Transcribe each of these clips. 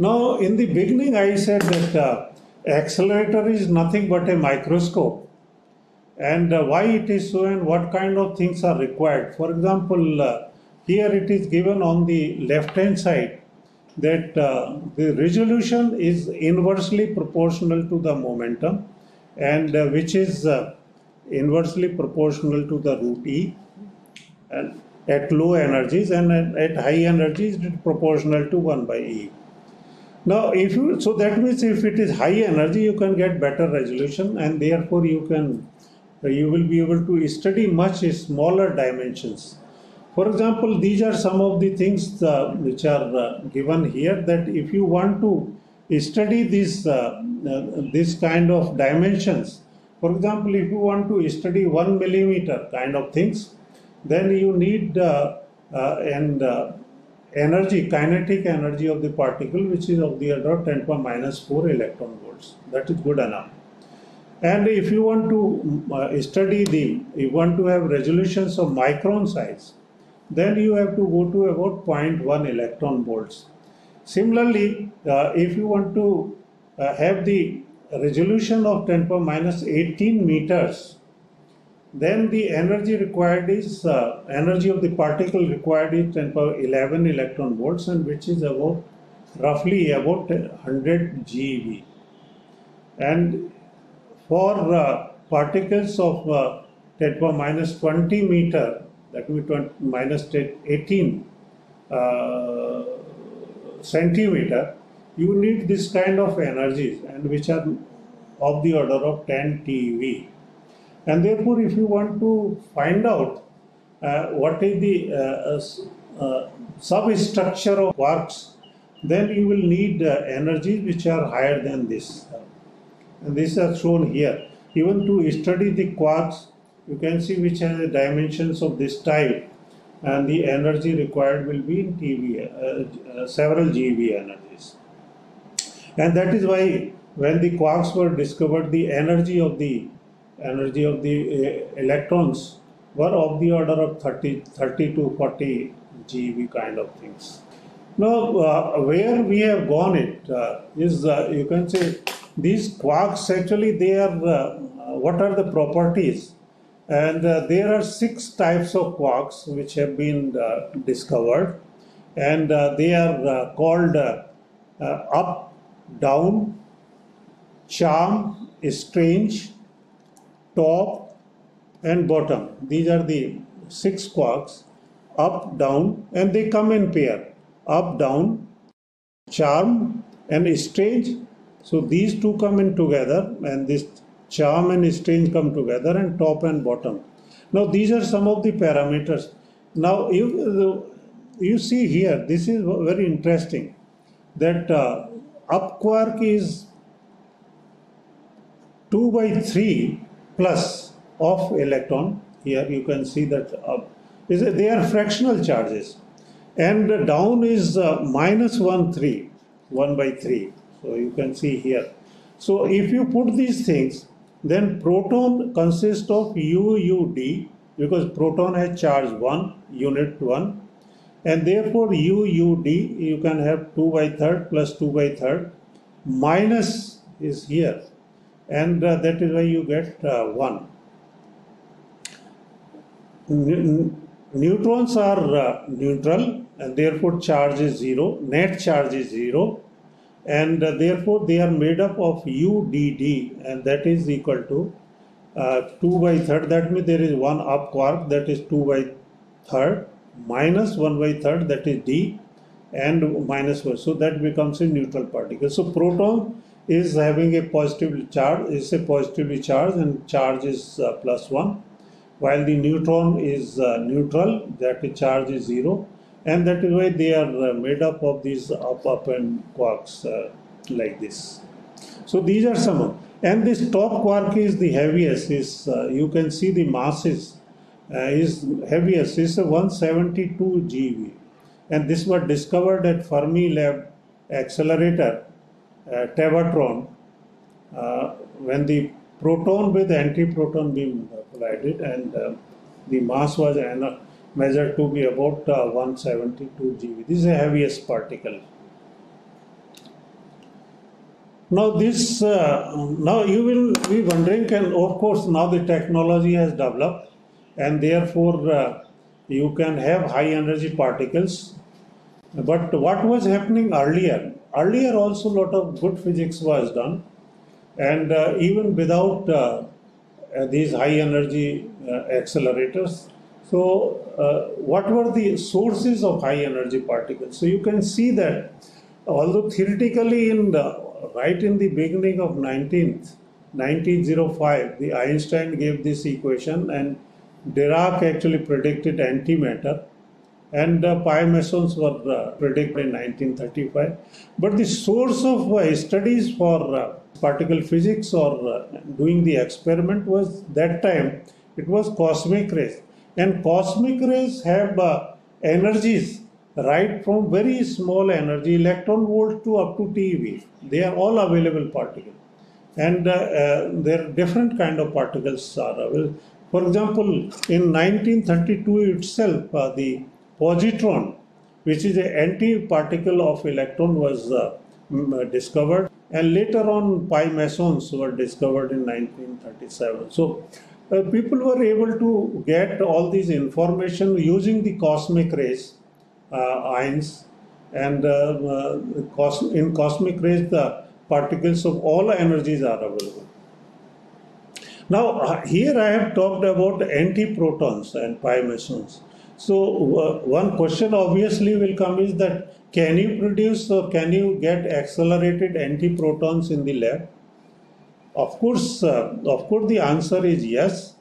Now, in the beginning, I said that uh, accelerator is nothing but a microscope, and uh, why it is so, and what kind of things are required. For example, uh, here it is given on the left hand side that uh, the resolution is inversely proportional to the momentum, and uh, which is uh, inversely proportional to the root e, and at low energies, and at, at high energies, it is proportional to 1 by e. Now, if you so that means if it is high energy, you can get better resolution, and therefore you can you will be able to study much smaller dimensions. For example, these are some of the things uh, which are uh, given here. That if you want to study this uh, uh, this kind of dimensions, for example, if you want to study one millimeter kind of things, then you need uh, uh, and energy, kinetic energy of the particle, which is of the order of 10 power minus 4 electron volts. That is good enough. And if you want to uh, study the, you want to have resolutions of micron size, then you have to go to about 0.1 electron volts. Similarly, uh, if you want to uh, have the resolution of 10 power minus 18 meters, then the energy required is uh, energy of the particle required is 10 power 11 electron volts and which is about roughly about 100 GeV. And for uh, particles of uh, 10 power minus 20 meter, that be 20, minus 18 uh, centimeter, you need this kind of energies and which are of the order of 10 TeV. And therefore, if you want to find out uh, what is the uh, uh, substructure of quarks, then you will need uh, energies which are higher than this. And these are shown here. Even to study the quarks, you can see which are the dimensions of this type and the energy required will be in TeV, uh, uh, several GeV energies. And that is why when the quarks were discovered, the energy of the energy of the uh, electrons were of the order of 30, 30 to 40 GeV kind of things. Now, uh, where we have gone it uh, is uh, you can say these quarks actually they are uh, what are the properties and uh, there are six types of quarks which have been discovered and they are called up, down, charm, strange, top and bottom. These are the six quarks, up, down, and they come in pair. Up, down, charm, and strange. So these two come in together, and this charm and strange come together, and top and bottom. Now these are some of the parameters. Now you you see here, this is very interesting. That uh, up quark is 2 by 3 plus of electron. Here you can see that uh, is they are fractional charges. And down is uh, minus 1, 3, 1 by 3. So you can see here. So if you put these things, then proton consists of UUD because proton has charge 1, unit 1. And therefore UUD, you can have 2 by 3rd plus 2 by 3rd. Minus is here and uh, that is why you get uh, 1. N neutrons are uh, neutral and therefore charge is 0, net charge is 0 and uh, therefore they are made up of UDD and that is equal to uh, 2 by 3rd that means there is one up quark that is 2 by 3rd minus 1 by 3rd that is D and minus 1 so that becomes a neutral particle. So proton is having a positive charge is a positively charged and charge is uh, plus 1 while the neutron is uh, neutral that charge is 0 and that is why they are uh, made up of these up up and quarks uh, like this. So these are some and this top quark is the heaviest is uh, you can see the mass is is heaviest is 172 GeV and this was discovered at Fermi lab accelerator Tevatron, uh, when the proton with antiproton beam collided and uh, the mass was measured to be about 172 GeV. This is the heaviest particle. Now this, uh, now you will be wondering, and of course now the technology has developed, and therefore uh, you can have high energy particles. But what was happening earlier? Earlier also a lot of good physics was done, and uh, even without uh, uh, these high energy uh, accelerators. So, uh, what were the sources of high energy particles? So, you can see that although theoretically, in the, right in the beginning of 19th, 1905, the Einstein gave this equation, and Dirac actually predicted antimatter, and uh, pi mesons were uh, predicted in 1935. But the source of uh, studies for uh, particle physics or uh, doing the experiment was that time it was cosmic rays, and cosmic rays have uh, energies right from very small energy, electron volt to up to TeV. They are all available particles, and there are different kind of particles are available. For example, in 1932 itself, uh, the positron, which is an anti-particle of electron, was uh, uh, discovered, and later on pi mesons were discovered in 1937. So uh, people were able to get all these information using the cosmic rays, uh, ions, and uh, cos- in cosmic rays the particles of all energies are available. Now, uh, here I have talked about antiprotons and pi mesons. So, uh, one question obviously will come is that can you produce or can you get accelerated antiprotons in the lab? Of course, uh, of course, the answer is yes,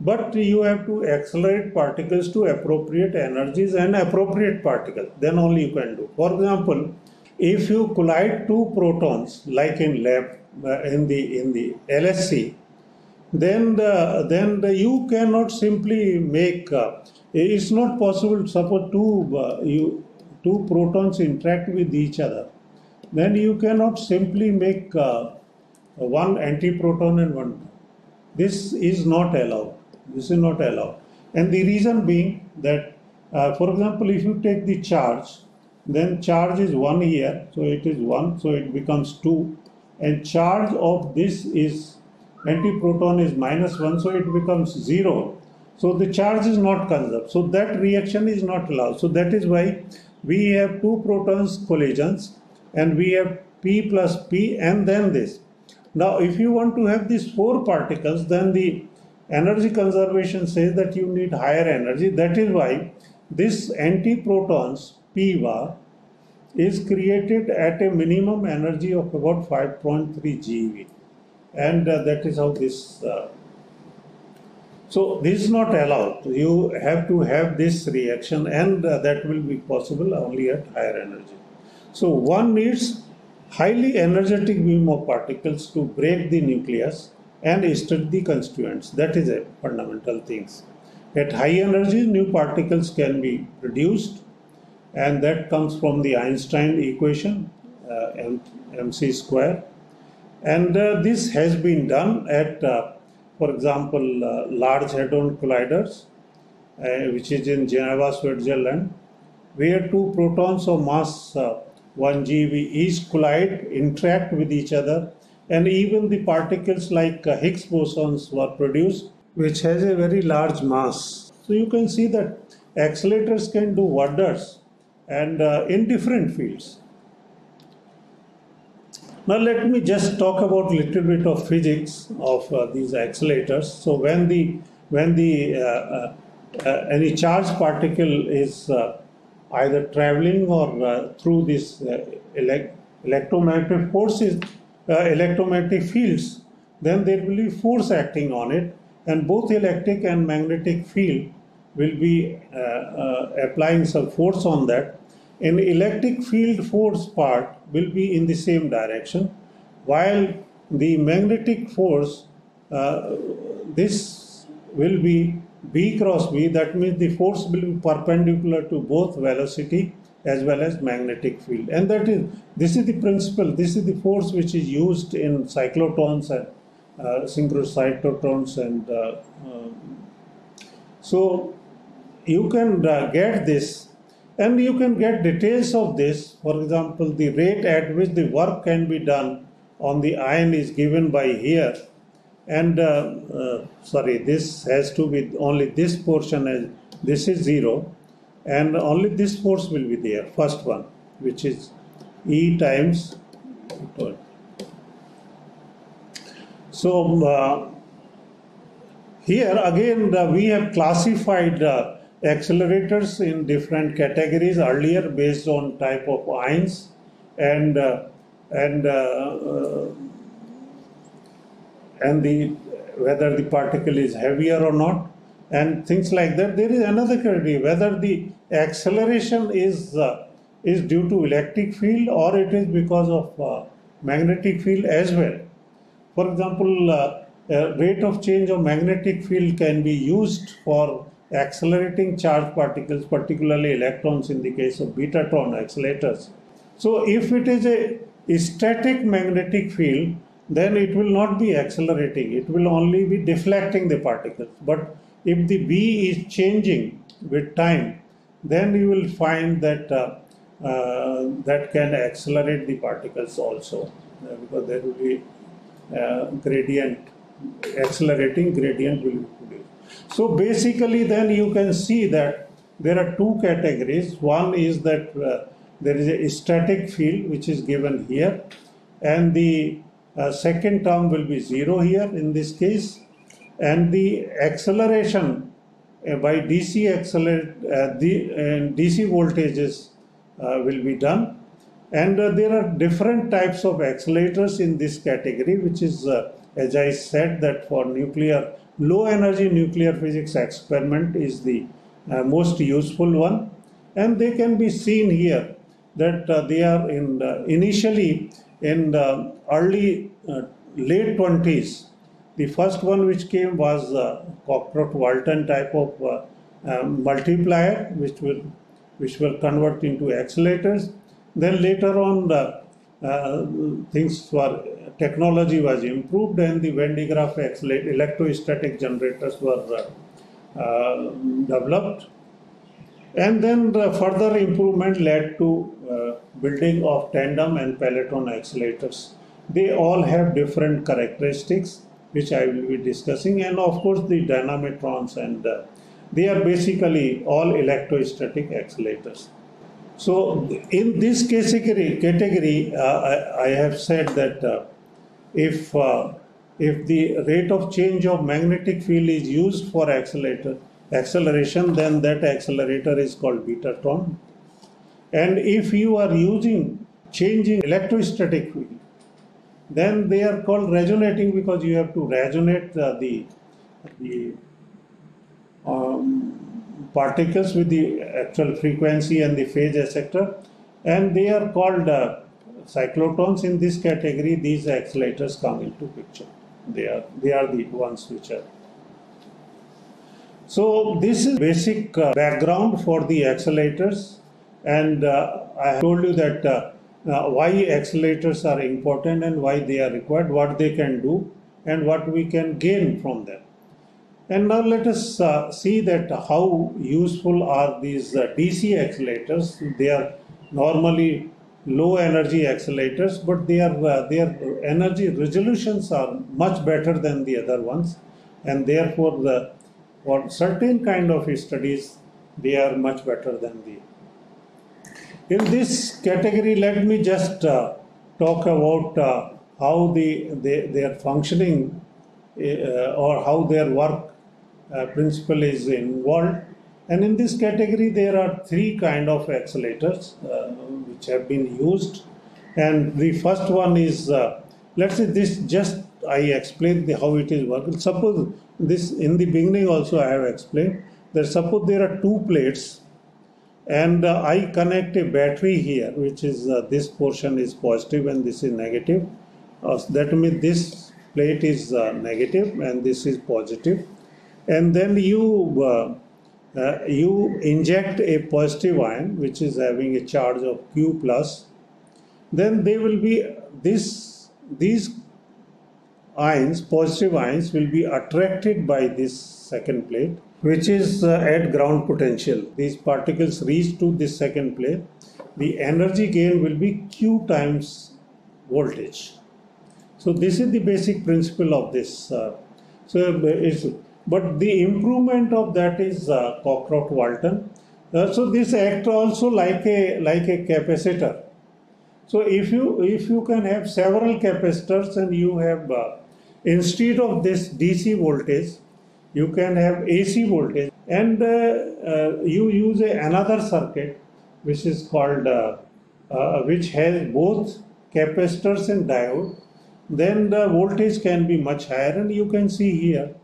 but you have to accelerate particles to appropriate energies and appropriate particles. Then only you can do. For example, if you collide two protons, like in lab uh, in the in the LHC, then the, then the, you cannot simply make uh, it's not possible to suppose two uh, you two protons interact with each other. Then you cannot simply make uh, one antiproton and one this is not allowed this is not allowed. And the reason being that uh, for example if you take the charge then charge is one here so it is one so it becomes two. And charge of this is antiproton is minus 1, so it becomes 0. So the charge is not conserved. So that reaction is not allowed. So that is why we have two protons collisions and we have P plus P and then this. Now if you want to have these four particles, then the energy conservation says that you need higher energy. That is why this antiprotons P bar is created at a minimum energy of about 5.3 GeV and uh, that is how this uh, so this is not allowed. You have to have this reaction and uh, that will be possible only at higher energy. So one needs highly energetic beam of particles to break the nucleus and study the constituents. That is a fundamental things. At high energy new particles can be produced and that comes from the einstein equation uh, mc square and uh, this has been done at, uh, for example, uh, Large Hadron Colliders, uh, which is in Geneva, Switzerland, where two protons of mass uh, 1 GeV each collide, interact with each other, and even the particles like uh, Higgs bosons were produced, which has a very large mass. So you can see that accelerators can do wonders and in different fields. Now let me just talk about a little bit of physics of uh, these accelerators. So when the when the uh, uh, uh any charged particle is uh, either traveling or uh, through this elect- electromagnetic forces, electromagnetic fields, then there will be force acting on it, and both electric and magnetic field will be applying some force on that an electric field force part will be in the same direction, while the magnetic force, uh, this will be B cross B, that means the force will be perpendicular to both velocity as well as magnetic field. And that is, this is the principle, this is the force which is used in cyclotrons and uh, synchrocyclotrons and uh, uh, so you can uh, get this and you can get details of this. For example, the rate at which the work can be done on the ion is given by here and uh, uh, sorry this has to be only this portion as this is 0 and only this force will be there first one which is E times so uh, here again uh, we have classified uh, accelerators in different categories earlier based on type of ions and uh, and uh, uh, and the whether the particle is heavier or not and things like that. There is another category whether the acceleration is uh, is due to electric field or it is because of uh, magnetic field as well. For example uh, rate of change of magnetic field can be used for accelerating charged particles particularly electrons in the case of betatron accelerators. So if it is a static magnetic field then it will not be accelerating. It will only be deflecting the particles. But if the b is changing with time then you will find that uh, uh, that can accelerate the particles also uh, because there will be uh, gradient accelerating gradient will be so basically then you can see that there are two categories. One is that uh, there is a static field which is given here and the uh, second term will be zero here in this case and the acceleration uh, by DC accelerate uh, the DC voltages uh, will be done. And uh, there are different types of accelerators in this category which is uh, as I said that for nuclear low energy nuclear physics experiment is the most useful one and they can be seen here that they are in initially in the early uh, late 20s, the first one which came was uh, Cockcroft-Walton type of uh, um, multiplier, which will which will convert into accelerators. Then later on, the uh, things were technology was improved, and the Van de Graaff electrostatic generators were uh, developed. And then the further improvement led to uh, building of tandem and pelletron accelerators. They all have different characteristics, which I will be discussing, and of course the dynamitrons, and uh, they are basically all electrostatic accelerators. So in this category, category uh, I, I, have said that uh, if uh, if the rate of change of magnetic field is used for accelerator acceleration, then that accelerator is called betatron. And if you are using changing electrostatic field, then they are called resonating because you have to resonate uh, the, the um, particles with the actual frequency and the phase etc. And they are called uh, cyclotrons in this category. These accelerators come into picture. They are, they are the ones which are so this is basic uh, background for the accelerators and uh, I told you that uh, uh, why accelerators are important and why they are required, what they can do and what we can gain from them. And now let us uh, see that how useful are these uh, DC accelerators. They are normally low energy accelerators, but their, their energy resolutions are much better than the other ones and therefore the for certain kind of studies, they are much better than the. In this category, let me just uh, talk about uh, how the, they, their functioning uh, or how their work uh, principle is involved. And in this category, there are three kind of accelerators uh, which have been used. And the first one is, uh, let's say this just I explained the, how it is working. Suppose this in the beginning also I have explained that suppose there are two plates and uh, I connect a battery here which is uh, this portion is positive and this is negative. Uh, that means this plate is uh, negative and this is positive and then you uh, uh, you inject a positive ion which is having a charge of q plus then they will be this these ions, positive ions, will be attracted by this second plate, which is uh, at ground potential. These particles reach to this second plate. The energy gain will be Q times voltage. So this is the basic principle of this. Uh, so it's, but the improvement of that is uh, Cockcroft-Walton. Uh, so this act also like a like a capacitor. So if you if you can have several capacitors and you have uh, instead of this DC voltage, you can have AC voltage and uh, uh, you use a, another circuit which is called uh, uh, which has both capacitors and diode then the voltage can be much higher and you can see here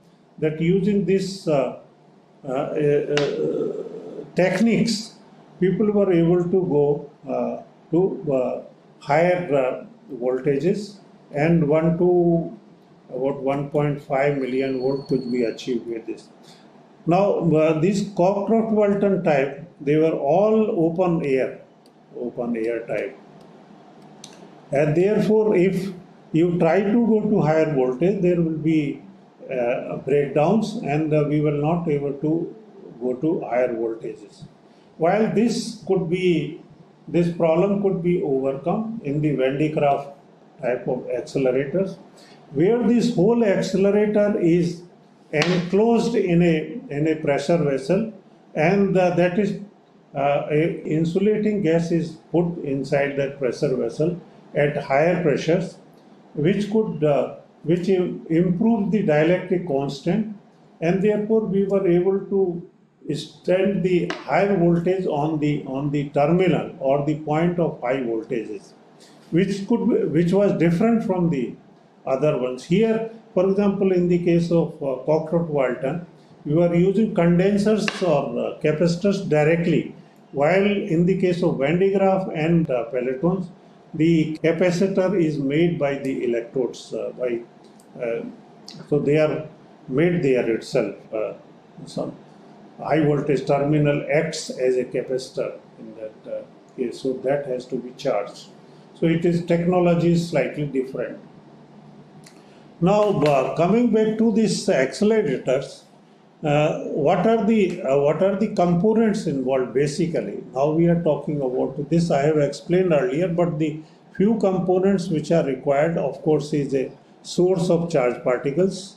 that using these uh, uh, uh, techniques people were able to go to higher voltages and 1 to about 1.5 million volt could be achieved with this. Now uh, these Cockcroft-Walton type they were all open air open air type. And therefore if you try to go to higher voltage, there will be uh, breakdowns and uh, we will not able to go to higher voltages. While this could be, this problem could be overcome in the Graaff type of accelerators, where this whole accelerator is enclosed in a, in a pressure vessel and uh, that is uh, insulating gas is put inside that pressure vessel at higher pressures which could uh, which improved the dielectric constant and therefore we were able to extend the higher voltage on the on the terminal or the point of high voltages which could be, which was different from the other ones. Here for example in the case of uh, Cockcroft-Walton you are using condensers or uh, capacitors directly while in the case of Van de Graaff and uh, pelletrons the capacitor is made by the electrodes uh, by uh, so they are made there itself uh, some high voltage terminal acts as a capacitor in that uh, case so that has to be charged. So it is technology is slightly different. Now uh, coming back to these accelerators uh, what are the uh, what are the components involved basically? Now we are talking about this i have explained earlier but the few components which are required of course is a source of charge particles.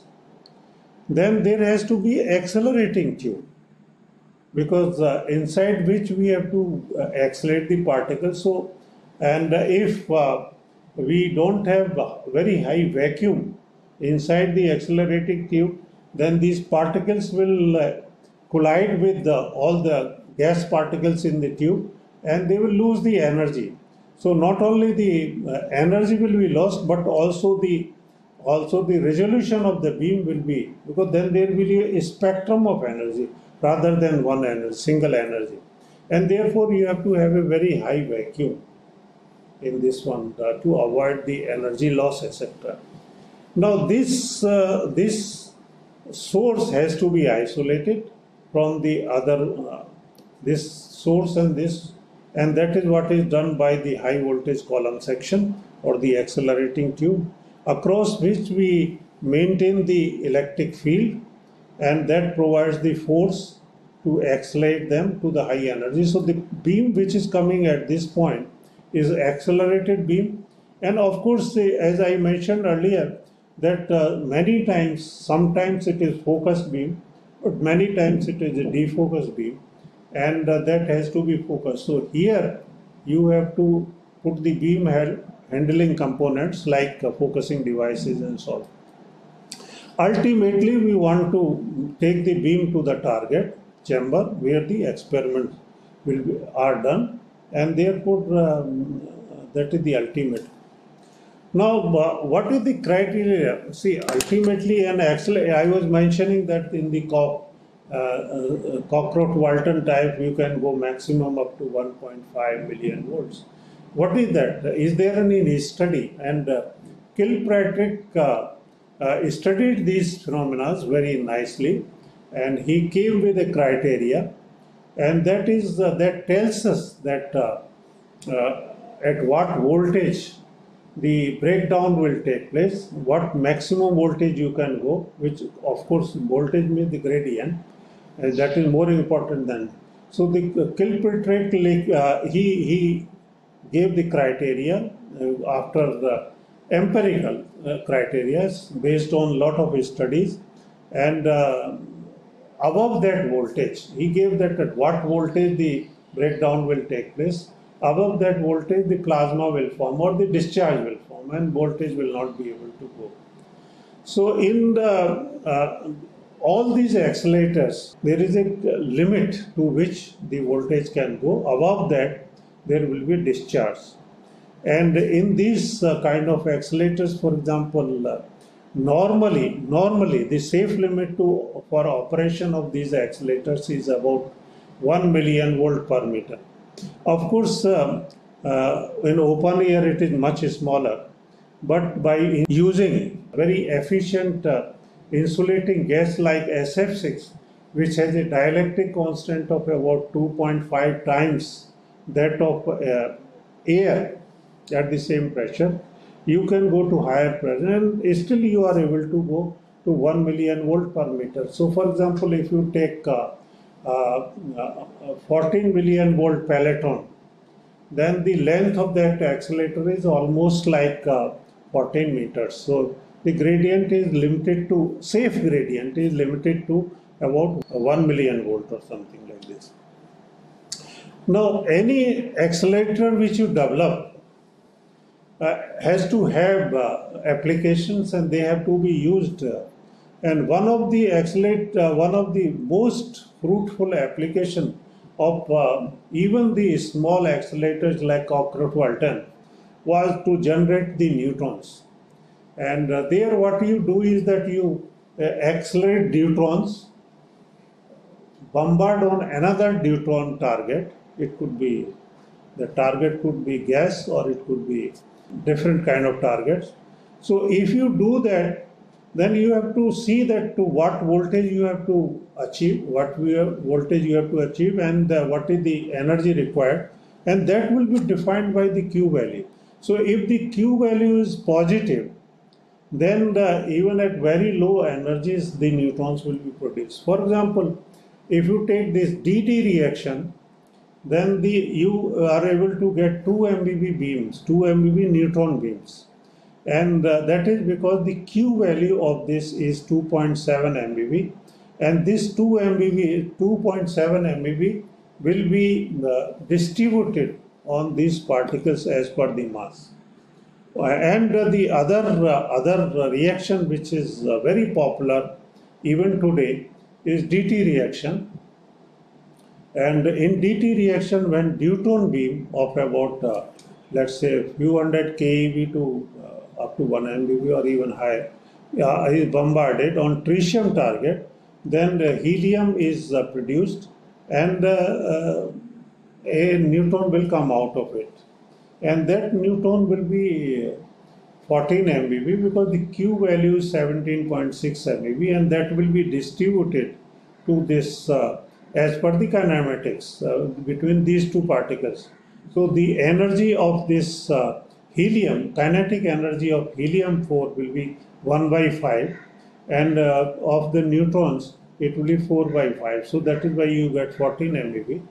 Then there has to be accelerating tube because uh, inside which we have to uh, accelerate the particles. So and if uh, we don't have very high vacuum inside the accelerating tube then these particles will uh, collide with the, all the gas particles in the tube and they will lose the energy. So not only the uh, energy will be lost, but also the also the resolution of the beam will be because then there will be a spectrum of energy rather than one energy, single energy, and therefore you have to have a very high vacuum in this one uh, to avoid the energy loss, etc. Now this uh, this source has to be isolated from the other uh, this source and this and that is what is done by the high voltage column section or the accelerating tube across which we maintain the electric field and that provides the force to accelerate them to the high energy. So the beam which is coming at this point is accelerated beam. And of course as i mentioned earlier that uh, many times, sometimes it is focused beam, but many times it is a defocused beam, and uh, that has to be focused. So here you have to put the beam handling components like uh, focusing devices and so on. Ultimately, we want to take the beam to the target chamber where the experiments will be, are done, and therefore um, that is the ultimate now, what is the criteria? See, ultimately, and actually, I was mentioning that in the co- uh, uh, Cockcroft-Walton type, you can go maximum up to 1.5 million volts. What is that? Is there any study? And uh, Kilpatrick uh, uh, studied these phenomena very nicely, and he came with a criteria, and that is uh, that tells us that at what voltage the breakdown will take place, what maximum voltage you can go, which of course voltage means the gradient, and that is more important than. So the Kilpatrick, uh, he, he gave the criteria uh, after the empirical uh, criteria based on a lot of studies and uh, above that voltage he gave that at what voltage the breakdown will take place above that voltage the plasma will form or the discharge will form and voltage will not be able to go. So in the uh, all these accelerators there is a limit to which the voltage can go. Above that there will be discharge. And in these uh, kind of accelerators, for example, uh, normally, normally the safe limit to for operation of these accelerators is about 1 million volt per meter. Of course, uh, uh, in open air it is much smaller, but by using very efficient uh, insulating gas like SF6, which has a dielectric constant of about 2.5 times that of uh, air, at the same pressure you can go to higher pressure and still you are able to go to 1 million volt per meter. So for example if you take uh, 14 million volt pelletron then the length of that accelerator is almost like uh, 14 meters so the gradient is limited to safe gradient is limited to about 1 million volt or something like this now any accelerator which you develop uh, has to have uh, applications and they have to be used. And one of the excellent, uh, one of the most fruitful application of uh, even the small accelerators like Cockcroft-Walton was to generate the neutrons. And uh, there what you do is that you uh, accelerate neutrons, bombard on another neutron target. It could be, the target could be gas or it could be different kind of targets. So if you do that, then you have to see that to what voltage you have to achieve, what voltage you have to achieve, and uh, what is the energy required, and that will be defined by the Q value. So if the Q value is positive, then the, even at very low energies, the neutrons will be produced. For example, if you take this DT reaction, then the you are able to get 2 MeV beams, 2 MeV neutron beams. And uh, that is because the Q value of this is 2.7 MeV. And this 2 MeV, 2.7 MeV will be uh, distributed on these particles as per the mass. Uh, and the other, uh, other reaction which is uh, very popular even today is DT reaction and in DT reaction, when deuteron beam of about, uh, let's say, few hundred keV to uh, up to 1 MeV or even higher, uh, is bombarded on tritium target, then the helium is uh, produced and uh, uh, a neutron will come out of it. And that neutron will be 14 MeV because the Q value is 17.6 MeV and that will be distributed to this as per the kinematics uh, between these two particles. So the energy of this uh, helium, kinetic energy of helium 4 will be 1 by 5 and uh, of the neutrons it will be 4 by 5. So that is why you get 14 MeV.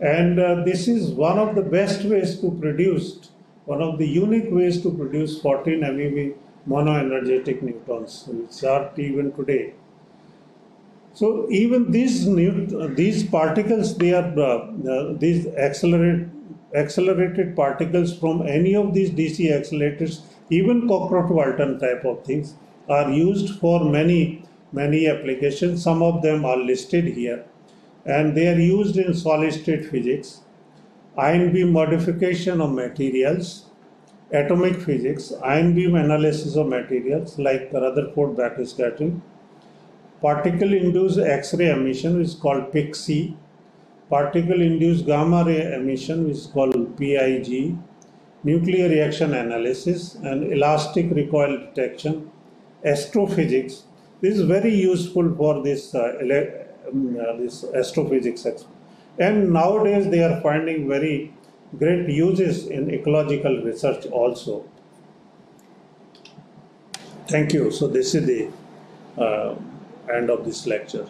And uh, this is one of the best ways to produce, one of the unique ways to produce 14 MeV monoenergetic neutrons, which are even today so even these new, these particles, they are uh, uh, these accelerate, accelerated particles from any of these DC accelerators, even Cockcroft-Walton type of things, are used for many many applications. Some of them are listed here, and they are used in solid state physics, ion beam modification of materials, atomic physics, ion beam analysis of materials like Rutherford backscattering particle induced X-ray emission which is called PIXE, particle induced gamma ray emission which is called PIG, nuclear reaction analysis and elastic recoil detection, astrophysics. This is very useful for this, uh, um, uh, this astrophysics. And nowadays they are finding very great uses in ecological research also. Thank you. So this is the uh, end of this lecture.